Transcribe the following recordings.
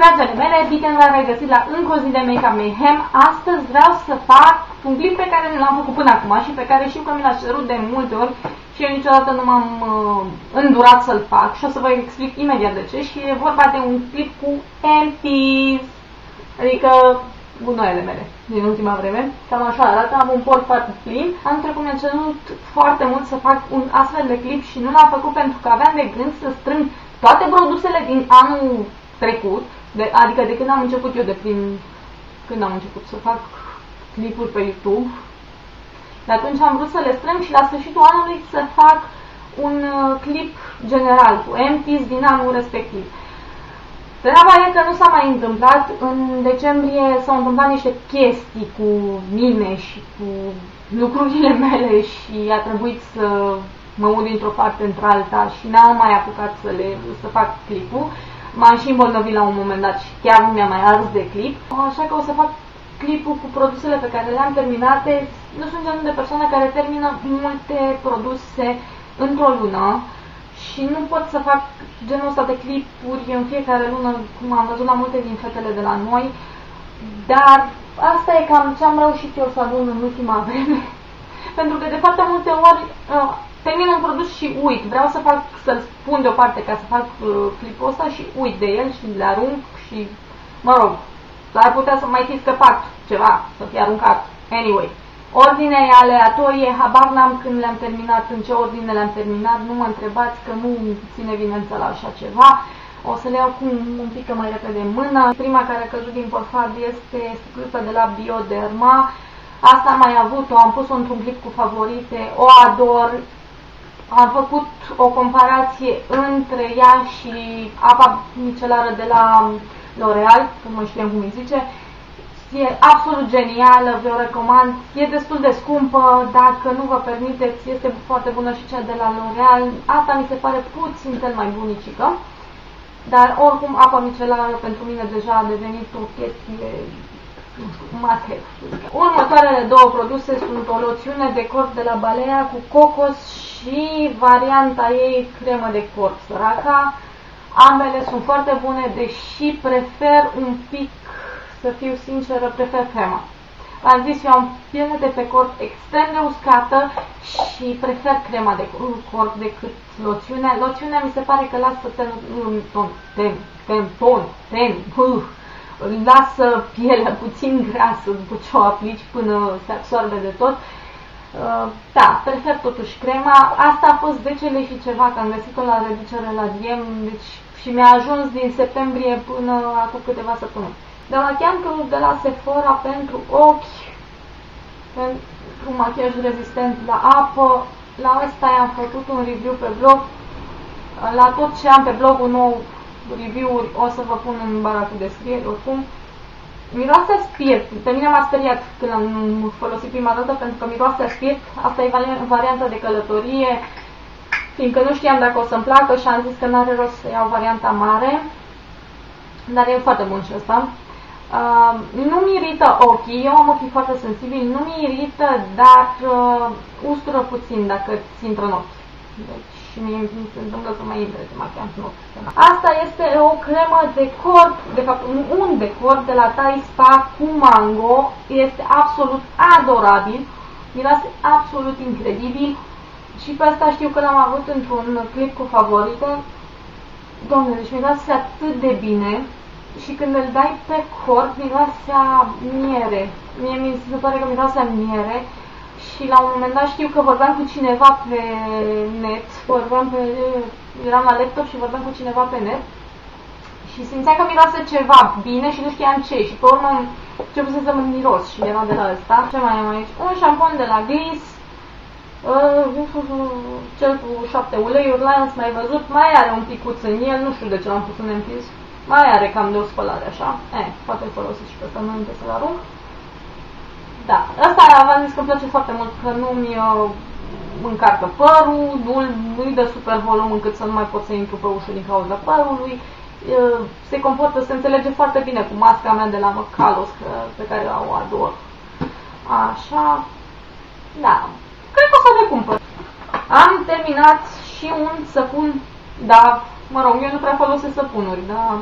dragele mele, bine v-am regăsit la încă o zi de Make-up Mayhem. Astăzi vreau să fac un clip pe care l-am făcut până acum și pe care știu că mi l-a cerut de multe ori și eu niciodată nu m-am uh, îndurat să-l fac și o să vă explic imediat de ce și e vorba de un clip cu empties, adică gunoaiele mele din ultima vreme. Cam așa arată, am un port foarte plin. Am trecut mi-a cerut foarte mult să fac un astfel de clip și nu l-am făcut pentru că aveam de gând să strâng toate produsele din anul trecut, de, adică de când am început eu, de prin când am început să fac clipuri pe YouTube, de atunci am vrut să le strâng și la sfârșitul anului să fac un uh, clip general cu empties din anul respectiv. Treaba e că nu s-a mai întâmplat. În decembrie s-au întâmplat niște chestii cu mine și cu lucrurile mele și a trebuit să mă mut dintr-o parte într-alta și n-am mai apucat să, le, să fac clipul. M-am și îmbolnăvit la un moment dat și chiar nu mi-a mai ars de clip. Așa că o să fac clipul cu produsele pe care le-am terminate. Nu sunt genul de persoane care termină multe produse într-o lună și nu pot să fac genul ăsta de clipuri în fiecare lună, cum am văzut la multe din fetele de la noi, dar asta e cam ce am reușit eu să adun în ultima vreme. Pentru că de foarte multe ori uh, termin un produs și uit, vreau să fac, să-l pun deoparte ca să fac uh, clipul ăsta și uit de el și le arunc și, mă rog, ar putea să mai fi scăpat ceva, să fie aruncat. Anyway, ordinea e aleatorie, habar n-am când le-am terminat, în ce ordine le-am terminat, nu mă întrebați că nu ține vinență la așa ceva. O să le iau cu un pic mai repede în mână. Prima care a căzut din porfad este sticluța de la Bioderma. Asta am mai avut-o, am pus-o într-un clip cu favorite, o ador, am făcut o comparație între ea și apa micelară de la L'Oreal, nu mai știu cum îi zice. E absolut genială, vă o recomand. E destul de scumpă, dacă nu vă permiteți, este foarte bună și cea de la L'Oreal. Asta mi se pare puțin cel mai bunicică. Dar oricum apa micelară pentru mine deja a devenit o chestie must have. Următoarele două produse sunt o loțiune de corp de la Balea cu cocos și varianta ei cremă de corp săraca. Ambele sunt foarte bune, deși prefer un pic, să fiu sinceră, prefer crema. Am zis, eu am piele de pe corp extrem de uscată și prefer crema de corp decât loțiunea. Loțiunea mi se pare că lasă ten, ton, ten, ten, ton, ten, uh, lasă pielea puțin grasă după ce o aplici până se absorbe de tot Uh, da, prefer totuși crema. Asta a fost 10 lei și ceva, că am găsit-o la reducere la Diem, deci și mi-a ajuns din septembrie până acum câteva săptămâni. Demachiantul de la Sephora pentru ochi, pentru machiaj rezistent la apă. La asta am făcut un review pe blog. La tot ce am pe blogul nou review-uri o să vă pun în bara cu descriere oricum. Miroase a spirit. Pe mine m-a speriat când am folosit prima dată pentru că miroase a spirit. Asta e varianta de călătorie. Fiindcă nu știam dacă o să-mi placă și am zis că n-are rost să iau varianta mare. Dar e foarte bun și ăsta. Uh, nu-mi irită ochii, eu am ochii foarte sensibili, nu-mi irită, dar uh, ustură puțin dacă ți intră în ochi. Deci și mie mi se întâmplă să mai intre de machiaj în ochi. Asta este o cremă de corp, de fapt un de corp de la Thai Spa cu mango. Este absolut adorabil, miroase absolut incredibil și pe asta știu că l-am avut într-un clip cu favorite. Doamne, deci miroase atât de bine și când îl dai pe corp, miroase a miere. Mie mi se pare că miroase a miere și la un moment dat știu că vorbeam cu cineva pe net, vorbeam pe, eram la laptop și vorbeam cu cineva pe net și simțeam că miroase ceva bine și nu știam ce și pe urmă ce să mă miros și era de la ăsta. Ce mai am aici? Un șampon de la Gliss, uh, cel cu 7 uleiuri, l-am mai văzut, mai are un picuț în el, nu știu de ce l-am pus în empis, mai are cam de o spălare așa, eh, poate folosit și pe ăsta înainte să-l arunc. Da, asta v-am zis că îmi place foarte mult, că nu mi încarcă părul, nu-i dă super volum încât să nu mai pot să intru pe ușă din cauza părului. Se comportă, se înțelege foarte bine cu masca mea de la Măcalos, pe care o ador. Așa, da, cred că o să le cumpăr. Am terminat și un săpun, da, mă rog, eu nu prea folosesc săpunuri, dar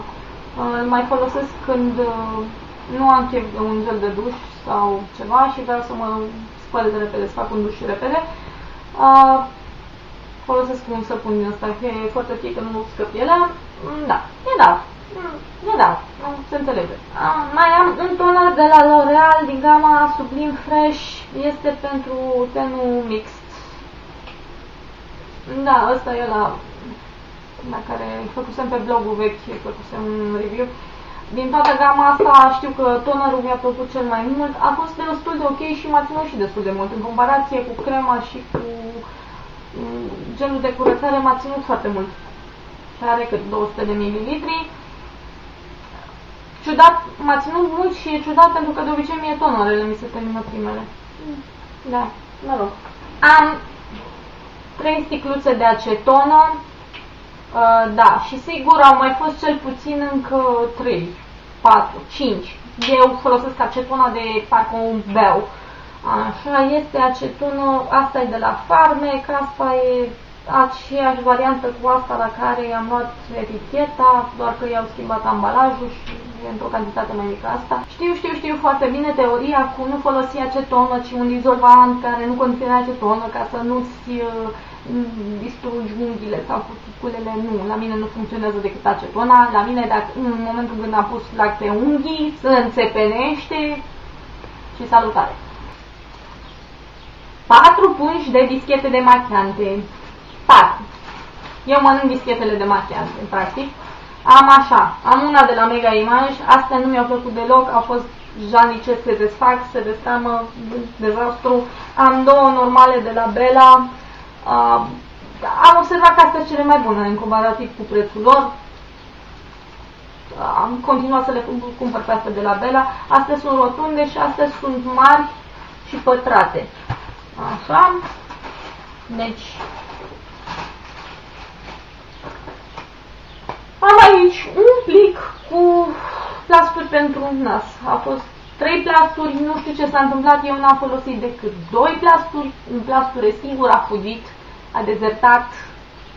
îl mai folosesc când uh, nu am chef de un gel de duș sau ceva și vreau să mă spăl de repede, să fac un duș repede. Uh, folosesc un săpun din ăsta, e foarte ok că nu scăp pielea. Mm, da, e da. Mm, e da, nu se înțelege. Uh, mai am un toner de la L'Oreal din gama Sublime Fresh, este pentru tenul mixt. Da, ăsta e la, la care făcusem pe blogul vechi, făcusem un review. Din toată gama asta știu că tonerul mi-a plăcut cel mai mult. A fost destul de ok și m-a ținut și destul de mult. În comparație cu crema și cu mm, gelul de curățare m-a ținut foarte mult. Și are cât 200 de mililitri. Ciudat, m-a ținut mult și e ciudat pentru că de obicei mie tonerele mi se termină primele. Da, mă rog. Am trei sticluțe de acetonă, uh, da, și sigur au mai fost cel puțin încă 3, 4, 5. Eu folosesc acetona de parcă un beu. Așa, este acetonă, asta e de la Farmec, asta e aceeași variantă cu asta la care i-am luat eticheta, doar că i-au schimbat ambalajul și e într-o cantitate mai mică asta. Știu, știu, știu foarte bine teoria cu nu folosi acetonă, ci un dizolvant care nu conține acetonă ca să nu-ți uh, distrugi unghiile sau cuticulele, nu, la mine nu funcționează decât acetona, la mine dacă în momentul când am pus lac pe unghii, se înțepenește și salutare. 4 pungi de dischete de machiante. 4. Eu mănânc dischetele de machiante, în practic. Am așa, am una de la Mega Image, astea nu mi-au plăcut deloc, au fost janice, se desfac, se destramă, dezastru. Am două normale de la Bella, uh, am observat că astea cele mai bune în comparativ cu prețul lor. Uh, am continuat să le cumpăr pe astea de la Bella. Astea sunt rotunde și astea sunt mari și pătrate. Așa. Deci, am aici un plic cu plasturi pentru nas. A fost trei plasturi, nu știu ce s-a întâmplat, eu n-am folosit decât doi plasturi, un plasture singur a fugit, a dezertat,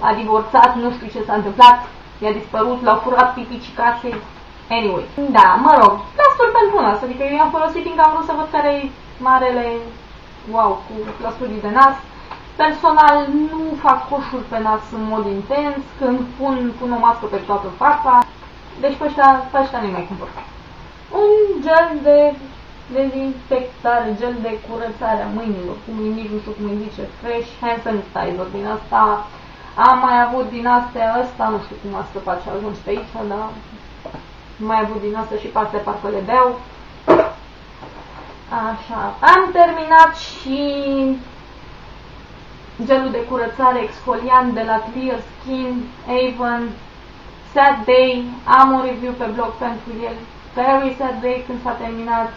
a divorțat, nu știu ce s-a întâmplat, i-a dispărut, l-au furat pipicii casei, anyway. Da, mă rog, plasturi pentru nas, adică eu am folosit fiindcă am vrut să văd care e marele wow cu plasturi de nas. Personal nu fac coșuri pe nas în mod intens, când pun, pun o mască pe toată fața, deci pe ăștia, pe ăștia nu mai cumpăr un gel de dezinfectare, gel de curățare a mâinilor, cum îi nici nu știu cum îi zice, fresh hand sanitizer, din asta am mai avut din astea ăsta, nu știu cum a scăpat și a ajuns pe aici, dar mai avut din asta și partea parcă le beau. Așa, am terminat și gelul de curățare exfoliant de la Clear Skin, Avon, Sad Day, am un review pe blog pentru el, Very Sad Day când s-a terminat,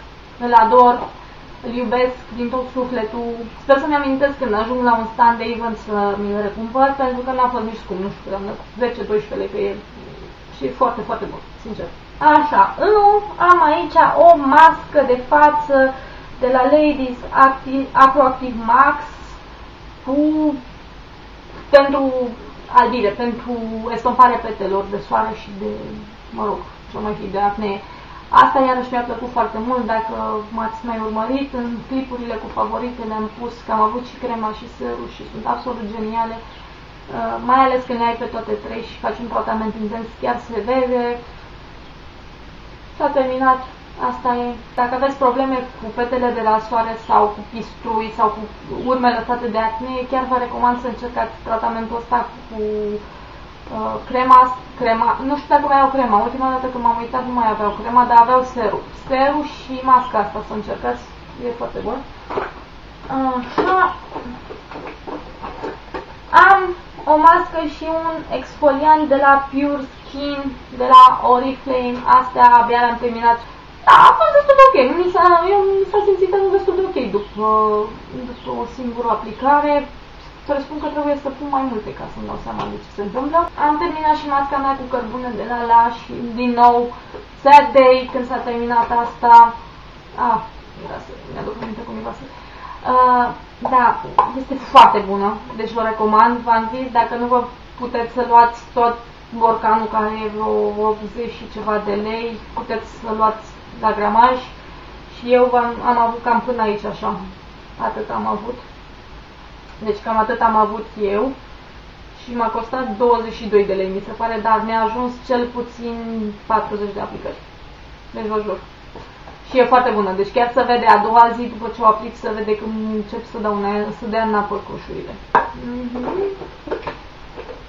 îl ador, îl iubesc din tot sufletul. Sper să-mi amintesc când ajung la un stand de event să mi-l recumpăr, pentru că n-a fost nici scump, nu știu, am 10-12 lei pe el și e foarte, foarte bun, sincer. Așa, nu, am aici o mască de față de la Ladies Active, Acroactive Max cu pentru albire, pentru estomparea petelor de soare și de, mă rog, ce mai fi de acne. Asta iarăși mi-a plăcut foarte mult, dacă m-ați mai urmărit, în clipurile cu favoritele am pus că am avut și crema și sărul și sunt absolut geniale, uh, mai ales când le ai pe toate trei și faci un tratament intens, chiar se vede. S-a terminat, asta e. Dacă aveți probleme cu fetele de la soare sau cu pistui sau cu urme lăsate de acne, chiar vă recomand să încercați tratamentul ăsta cu Uh, crema, crema, nu știu dacă mai au crema, ultima dată când m-am uitat nu mai aveau crema, dar aveau serul. Serul și masca asta, să încercați, e foarte bun. Așa. Am o mască și un exfoliant de la Pure Skin, de la Oriflame, astea abia le-am terminat. Da, a fost destul de ok, mi s-a, eu mi s-a simțit destul de ok după, după o singură aplicare să spun că trebuie să pun mai multe ca să-mi dau seama de ce se întâmplă. Am terminat și masca mea cu cărbune de la la și din nou sad day când s-a terminat asta. Ah, era să mi-aduc aminte cum e să... Uh, da, este foarte bună, deci vă recomand, v-am zis, dacă nu vă puteți să luați tot borcanul care e vreo 80 și ceva de lei, puteți să luați la gramaj și eu am, am avut cam până aici așa, atât am avut. Deci cam atât am avut eu și m-a costat 22 de lei, mi se pare, dar mi-a ajuns cel puțin 40 de aplicări. Deci vă jur. Și e foarte bună. Deci chiar se vede a doua zi după ce o aplic, se vede când încep să, dau una, să dea înapoi crușurile. Mm -hmm.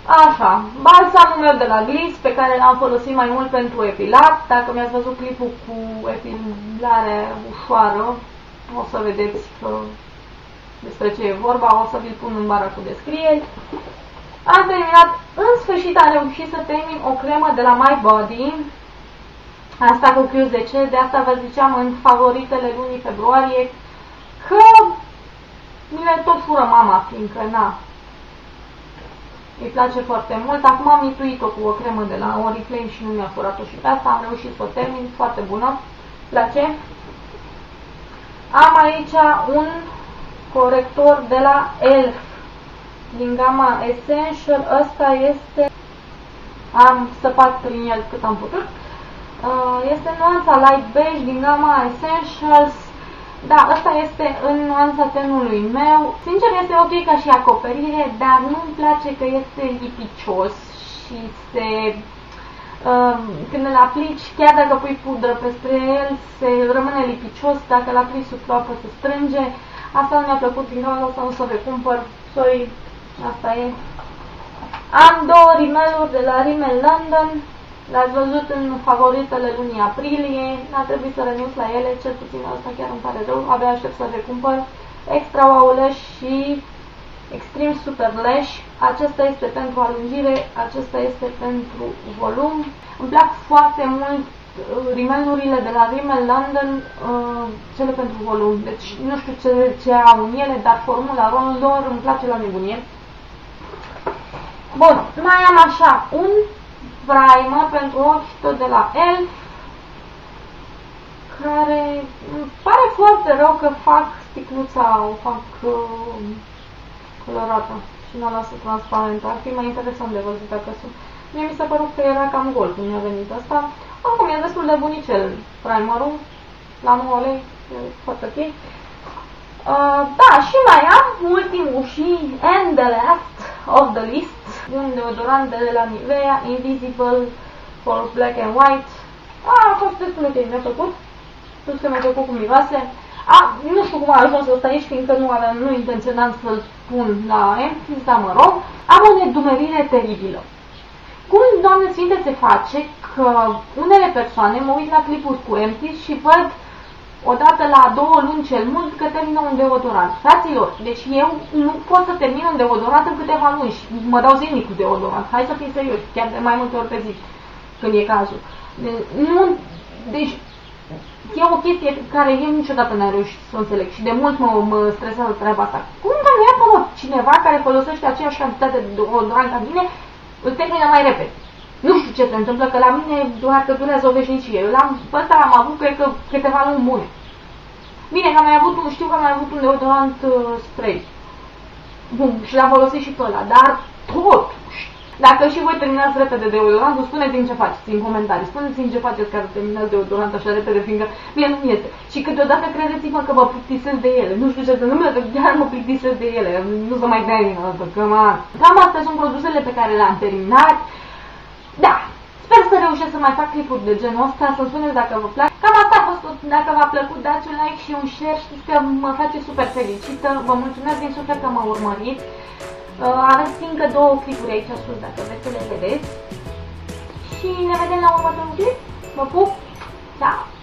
Așa, balsamul meu de la Gliss, pe care l-am folosit mai mult pentru epilat. Dacă mi-ați văzut clipul cu epilare ușoară, o să vedeți că despre ce e vorba, o să vi-l pun în bara cu descrieri. Am terminat, în sfârșit am reușit să termin o cremă de la My Body, asta cu QZC, de asta vă ziceam în favoritele lunii februarie, că mi le tot fură mama, fiindcă, na, îi place foarte mult. Acum am mituit-o cu o cremă de la Oriflame și nu mi-a furat-o și pe asta am reușit să o termin, foarte bună, place. Am aici un corector de la ELF din gama Essential. Ăsta este, am săpat prin el cât am putut. Uh, este nuanța Light Beige din gama Essentials. Da, ăsta este în nuanța tenului meu. Sincer, este ok ca și acoperire, dar nu-mi place că este lipicios și se... Uh, când îl aplici, chiar dacă pui pudră peste el, se rămâne lipicios, dacă îl aplici sub ploapă se strânge. Asta nu mi-a plăcut din cauza asta, o să recumpăr. Sorry, asta e. Am două rimeluri de la Rimmel London. Le-ați văzut în favoritele lunii aprilie, n-a trebuit să renunț la ele, cel puțin asta chiar îmi pare rău, abia aștept să le cumpăr. Extra Wow Lash și Extreme Super Lash. Acesta este pentru alungire, acesta este pentru volum. Îmi plac foarte mult uh, rimelurile de la Rimmel London, uh, cele pentru volum. Deci nu știu ce, ce au în ele, dar formula lor îmi place la nebunie. Bun, mai am așa un primer pentru ochi tot de la Elf, care îmi pare foarte rău că fac sticluța, o fac uh, colorată și nu o lasă transparentă. Ar fi mai interesant de văzut dacă sunt. Mie mi s-a părut că era cam gol când mi-a venit asta. Acum e destul de bunicel primerul, la 9 lei, e foarte ok. Uh, da, și mai am ultimul și and the last of the list, un deodorant de la Nivea, Invisible for Black and White. A, a fost destul de mi-a plăcut, plus că mi-a plăcut cum miroase. A, nu știu cum a ajuns ăsta aici, fiindcă nu aveam, nu intenționam să-l pun la Emphis, dar mă rog. Am o nedumerire teribilă. Cum, Doamne Sfinte, se face că unele persoane mă uit la clipuri cu Emphis și văd odată la două luni cel mult că termină un deodorant. Fraților, deci eu nu pot să termin un deodorant în câteva luni și mă dau zilnic cu deodorant. Hai să fim serios, chiar de mai multe ori pe zi, când e cazul. Nu, deci e o chestie care eu niciodată n-am reușit să o înțeleg și de mult mă, mă stresează treaba asta. Cum că nu iată mă, cineva care folosește aceeași cantitate de deodorant ca mine, îl termină mai repede. Nu știu ce se întâmplă, că la mine doar că durează o veșnicie. Eu l-am, pe ăsta l-am avut, cred că, câteva luni bune. Bine, că am mai avut, știu că am mai avut un deodorant uh, spray. Bun, și l-am folosit și pe ăla, dar totuși, dacă și voi terminați repede deodorantul, spuneți-mi ce faceți în comentarii. Spuneți-mi ce faceți ca să terminați deodorant așa repede, fiindcă mie nu este. Și câteodată credeți-mă că vă plictisesc de ele. Nu știu ce se întâmplă, că chiar mă plictisesc de ele. Nu să mai dea din asta, că mă... Cam astea sunt produsele pe care le-am terminat. Da, sper să reușesc să mai fac clipuri de genul ăsta, să spuneți dacă vă plac. Cam asta a fost tot. Dacă v-a plăcut, dați un like și un share. Știți că mă face super fericită. Vă mulțumesc din suflet că mă urmăriți. Uh, aveți încă două clipuri aici sus, dacă vreți să le vedeți. Și ne vedem la următorul clip. Vă pup! Ciao!